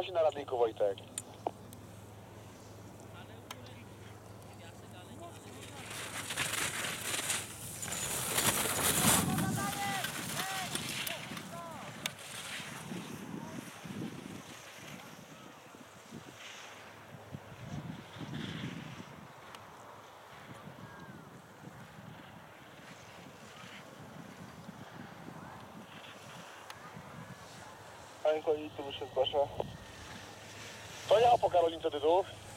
głosi na radniku Wojtek. Anko i tu się. Carolin 32.